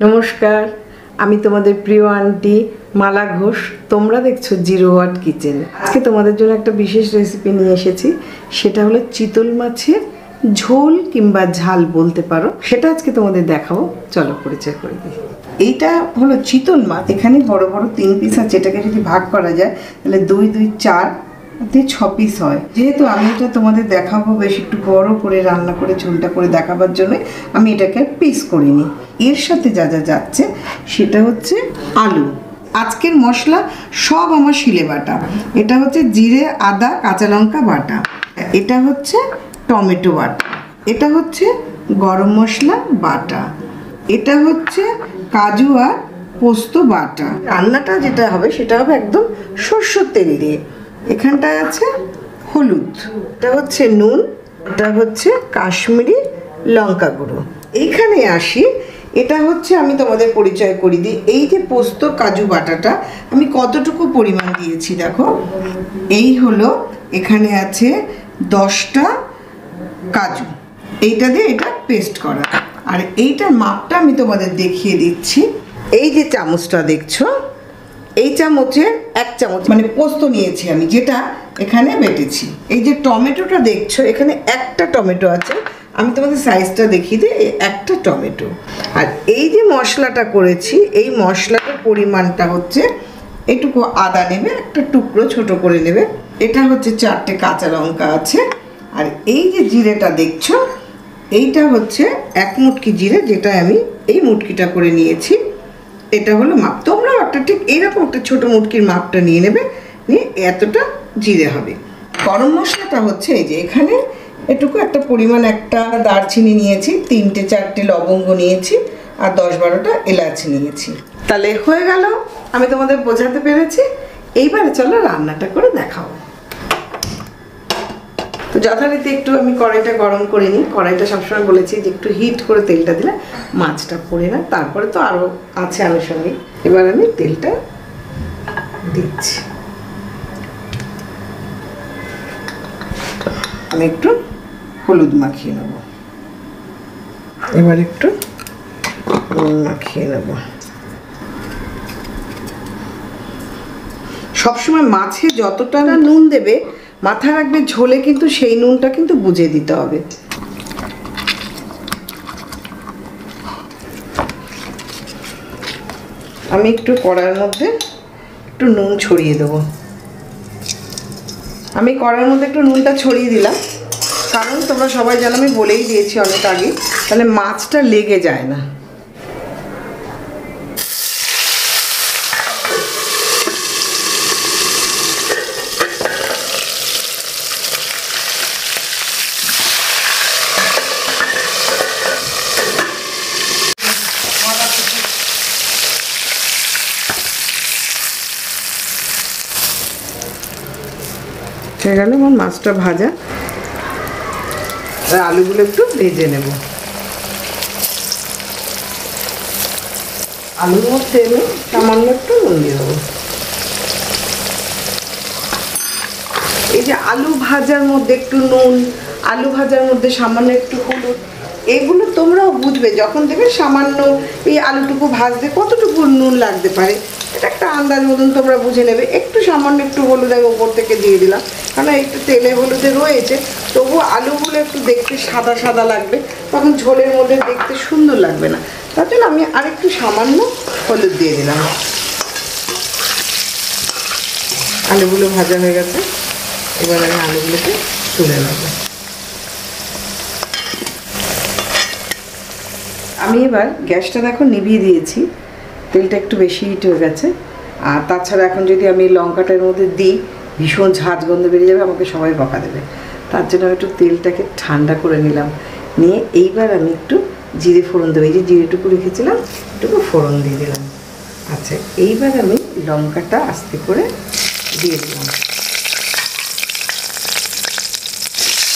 নমস্কার, আমি তোমাদের প্রিয় আন্টি মালা ঘোষ। তোমরা দেখছ জিরো ওয়াট কিচেন। আজকে তোমাদের জন্য একটা বিশেষ রেসিপি নিয়ে এসেছি। সেটা হলো চিতল মাছের ঝোল কিংবা ঝাল বলতে পারো। সেটা আজকে তোমাদের দেখাবো। চলো পরিচয় করে দিই। এইটা হলো চিতল মাছ। এখানে বড় বড় তিন পিস আছে। এটাকে যদি ভাগ করা যায়, তাহলে দুই দুই, চার দিয়ে ছ পিস হয়। যেহেতু আমি এটা তোমাদের দেখাবো, বেশ একটু বড় করে রান্না করে, ঝোলটা করে দেখাবার জন্য আমি এটাকে পিস করিনি। এর সাথে যা যা যাচ্ছে, সেটা হচ্ছে আলু। আজকের মশলা সব আমার শিলে বাটা। এটা হচ্ছে জিরে, আদা, কাঁচা লঙ্কা, বাটা। এটা হচ্ছে টমেটো বাটা। এটা হচ্ছে গরম মশলা, বাটা। এটা হচ্ছে কাজু আর পোস্ত, বাটা। রান্নাটা যেটা হবে, সেটা হবে একদম সর্ষের তেল দিয়ে। এখানটায় আছে হলুদ। এটা হচ্ছে নুন, এটা হচ্ছে কাশ্মীরি লঙ্কা গুঁড়ো। এইখানে আসি, এটা হচ্ছে আমি তোমাদের পরিচয় করি দিই, এই যে পোস্ত কাজু বাটাটা, আমি কতটুকু পরিমাণ দিয়েছি দেখো? এই হলো, এখানে আছে দশটা কাজু। এইটা দিয়ে এটা পেস্ট করা। আর এইটার মাপটা আমি তোমাদের দেখিয়ে দিচ্ছি। এই যে চামচটা দেখছ এই চামচের এক চামচ মানে পোস্ত নিয়েছি আমি, যেটা এখানে বেটেছি। এই যে টমেটোটা দেখছ, এখানে একটা টমেটো আছে। আমি তোমাদের সাইজটা দেখিয়ে দিই একটা টমেটো। আর এই যে মশলাটা করেছি, এই মশলাটার পরিমাণটা হচ্ছে এটুকু আদা নেবে, একটা টুকরো ছোট করে নেবে। এটা হচ্ছে চারটে কাঁচা লঙ্কা আছে। আর এই যে জিরেটা দেখছ, এইটা হচ্ছে এক মুটকি জিরে যেটা আমি এই মুটকিটা করে নিয়েছি। এটা হলো মাপ। তোমরাও একটা ঠিক এইরকম একটা ছোটো মুটকির মাপটা নিয়ে নেবে, নিয়ে এতটা জিরে হবে। গরম মশলাটা হচ্ছে এই যে এখানে এটুকু একটা পরিমাণ একটা দারচিনি নিয়েছি, তিনটে চারটে লবঙ্গ নিয়েছি, আর দশ বারোটা এলাচ নিয়েছি। তাহলে হয়ে গেল, আমি তোমাদের বোঝাতে পেরেছি। এইবারে চলো রান্নাটা করে দেখাও। তো যথারীতি একটু আমি কড়াইটা গরম করে নিই। কড়াইটা সবসময় বলেছি যে একটু হিট করে তেলটা দিলে মাছটা পড়ে না। তারপরে তো আরও আছে আনুষঙ্গিক এবার আমি তেলটা দিচ্ছি। আমি একটু হলুদ মাখিয়ে নেব। এবার একটু মাখিয়ে নেব। সবসময় মাছে যতটা নুন দেবে মাথা রাখবে, ঝোলে কিন্তু সেই নুনটা কিন্তু বুঝে দিতে হবে। আমি একটু কড়ার মধ্যে একটু নুন ছড়িয়ে দেবো। আমি কড়ার মধ্যে একটু নুনটা ছড়িয়ে দিলাম। কারণ তোমরা সবাই জানো, আমি বলেই দিয়েছি অনেক আগে তাহলে মাছটা লেগে যায় না। হয়ে গেল আমার মাছটা ভাজা। আর আলুগুলো একটু ভেজে নেব। আলুর মধ্যে আমি সামান্য একটু নুন দিয়ে দেবো। এই যে আলু ভাজার মধ্যে একটু নুন, আলু ভাজার মধ্যে সামান্য একটু হলুদ, এগুলো তোমরাও বুঝবে। যখন দেখবে সামান্য এই আলুটুকু ভাজতে কতটুকু নুন লাগতে পারে, এটা একটা আন্দাজ মতন তোমরা বুঝে নেবে। একটু সামান্য একটু হলুদ আমি ওপর থেকে দিয়ে দিলাম। কারণ একটু তেলে হলুদে রয়েছে তবু আলুগুলো একটু দেখতে সাদা সাদা লাগবে, তখন ঝোলের মধ্যে দেখতে সুন্দর লাগবে না। তার জন্য আমি আরেকটু সামান্য হলুদ দিয়ে দিলাম। আলুগুলো ভাজা হয়ে গেছে, এবার আমি আলুগুলোকে তুলে নেব। আমি এবার গ্যাসটা দেখো নিভিয়ে দিয়েছি, তেলটা একটু বেশি হিট হয়ে গেছে। আর তাছাড়া এখন যদি আমি লঙ্কাটার মধ্যে দিই ভীষণ ঝাঁঝ গন্ধ বেরিয়ে যাবে, আমাকে সবাই বকা দেবে। তার জন্য আমি একটু তেলটাকে ঠান্ডা করে নিলাম। নিয়ে এইবার আমি একটু জিরে ফোড়ন দেবো। এই যে জিরেটুকু রেখেছিলাম একটু ফোড়ন দিয়ে দিলাম। আচ্ছা এইবার আমি লঙ্কাটা আস্তে করে দিয়ে দিলাম।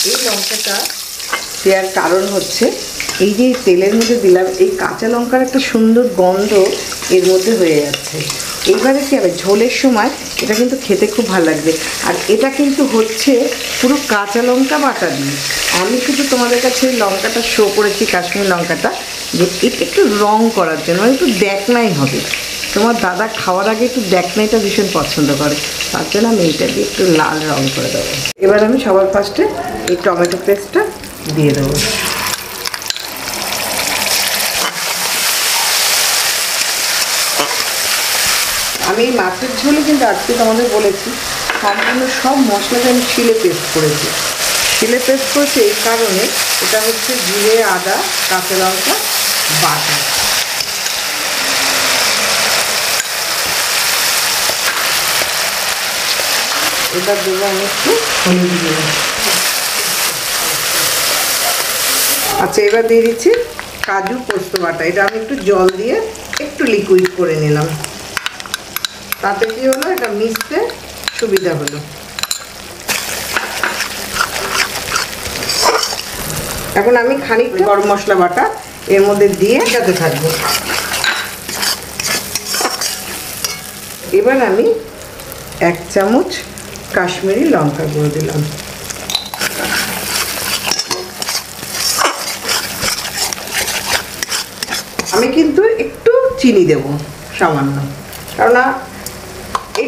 এই লঙ্কাটা দেওয়ার কারণ হচ্ছে, এই যে তেলের মধ্যে দিলাম, এই কাঁচা লঙ্কার একটা সুন্দর গন্ধ এর মধ্যে হয়ে যাচ্ছে। এইবারে কি হবে? ঝোলের সময় এটা কিন্তু খেতে খুব ভালো লাগবে। আর এটা কিন্তু হচ্ছে পুরো কাঁচা লঙ্কা বাটা দিয়ে। আমি শুধু তোমাদের কাছে লঙ্কাটা শো করেছি, কাশ্মীর লঙ্কাটা, যে এটা একটু রং করার জন্য, একটু দেখনাই হবে। তোমার দাদা খাওয়ার আগে একটু দেখনাইটা ভীষণ পছন্দ করে। তার জন্য আমি এইটা দিয়ে একটু লাল রং করে দেবো। এবার আমি সবার ফার্স্টে এই টমেটো পেস্টটা দিয়ে দেবো। আমি এই মাছের ঝোলে কিন্তু আজকে তোমাদের বলেছি, সম্পূর্ণ সব মশলাটা আমি শিলে পেস্ট করেছি। শিলে পেস্ট করেছি এই কারণে এটা হচ্ছে জিরে, আদা, কাঁচা লঙ্কা, বাটা। এবার দেবো আমি একটু হলুদ আচ্ছা এবার দিয়ে দিচ্ছি কাজু পোস্ত বাটা। এটা আমি একটু জল দিয়ে একটু লিকুইড করে নিলাম। তাতে কি হলো? এটা মিশতে সুবিধা হলো। এখন আমি খানিকটা গরম মশলা বাটা। এর মধ্যে দিয়ে যাতে থাকব। এবার আমি এক চামচ কাশ্মীরি লঙ্কা গুঁড়ো দিলাম। আমি কিন্তু একটু চিনি দেব সামান্য। কেননা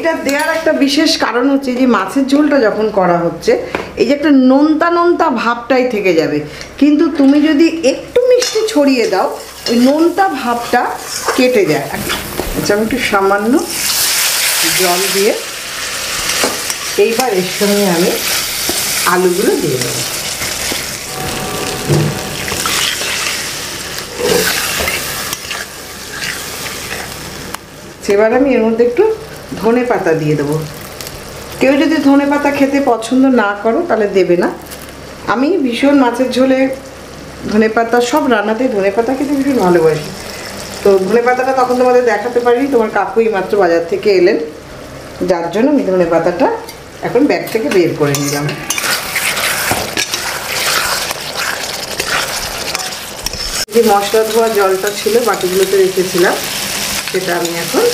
এটা দেওয়ার একটা বিশেষ কারণ হচ্ছে যে মাছের ঝোলটা যখন করা হচ্ছে, এই যে একটা নোনতা নোনতা ভাবটাই থেকে যাবে। কিন্তু তুমি যদি একটু মিষ্টি ছড়িয়ে দাও, ওই নোনতা ভাবটা কেটে যায়। আচ্ছা আমি একটু সামান্য জল দিয়ে এইবার এর সঙ্গে আমি আলুগুলো দিয়ে দেবো। সেবার আমি এর মধ্যে একটু ধনে পাতা দিয়ে দেবো। কেউ যদি ধনে পাতা খেতে পছন্দ না করো, তাহলে দেবে না। আমি ভীষণ মাছের ঝোলে ধনে পাতা, সব রান্নাতে ধনে পাতা খেতে ভীষণ ভালোবাসি। তো ধনে পাতাটা তখন তোমাদের দেখাতে পারিনি, তোমার কাকুই মাত্র বাজার থেকে এলেন। যার জন্য আমি ধনে পাতাটা এখন ব্যাগ থেকে বের করে নিলাম। যে মশলা ধোয়া জলটা ছিল, বাটিগুলোতে রেখেছিলাম, সেটা আমি এখন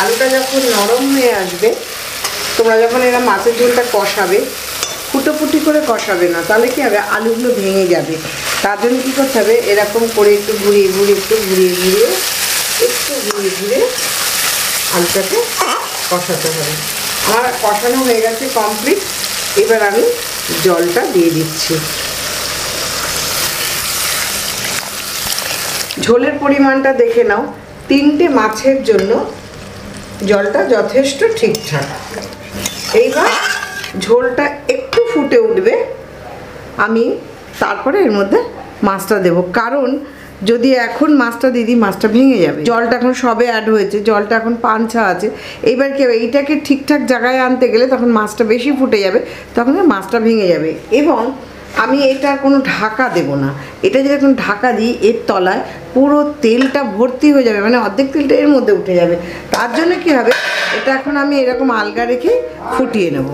আলুটা যখন নরম হয়ে আসবে, তোমরা যখন এরা মাছের ঝোলটা কষাবে, ফুটোফুটি করে কষাবে না, তাহলে কি হবে? আলুগুলো ভেঙে যাবে। তার জন্য কী করতে হবে? এরকম করে একটু ঘুরিয়ে ঘুরিয়ে, একটু ঘুরিয়ে ঘুরিয়ে, একটু ঘুরিয়ে ঘুরিয়ে আলুটাকে কষাতে হবে। আমার কষানো হয়ে গেছে কমপ্লিট এবার আমি জলটা দিয়ে দিচ্ছি। ঝোলের পরিমাণটা দেখে নাও। তিনটে মাছের জন্য জলটা যথেষ্ট ঠিকঠাক। এইবার ঝোলটা একটু ফুটে উঠবে। আমি তারপরে এর মধ্যে মাছটা দেব। কারণ যদি এখন মাছটা দিদি, মাছটা ভেঙে যাবে। জলটা এখন সবে অ্যাড হয়েছে, জলটা এখন পাঞ্চা আছে। এইবার কি হবে? এইটাকে ঠিকঠাক জায়গায় আনতে গেলে তখন মাছটা বেশি ফুটে যাবে, তখন মাছটা ভেঙে যাবে। এবং আমি এটা কোনো ঢাকা দেব না। এটা যদি এখন ঢাকা দিই, এর তলায় পুরো তেলটা ভর্তি হয়ে যাবে মানে অর্ধেক তেলটা এর মধ্যে উঠে যাবে। তার জন্য কি হবে? এটা এখন আমি এরকম আলগা রেখে ফুটিয়ে নেব।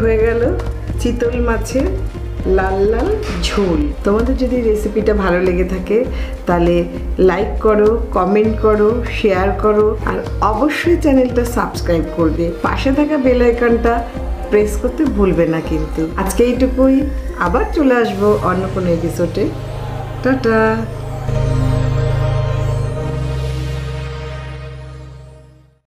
হয়ে গেল চিতল মাছের লাল লাল ঝোল। তোমাদের যদি রেসিপিটা ভালো লেগে থাকে, তাহলে লাইক করো কমেন্ট করো শেয়ার করো, আর অবশ্যই চ্যানেলটা সাবস্ক্রাইব করবে। পাশে থাকা বেল আইকনটা প্রেস করতে ভুলবে না কিন্তু। আজকে এইটুকুই। আবার চলে আসব অন্য কোনো এপিসোডে টাটা!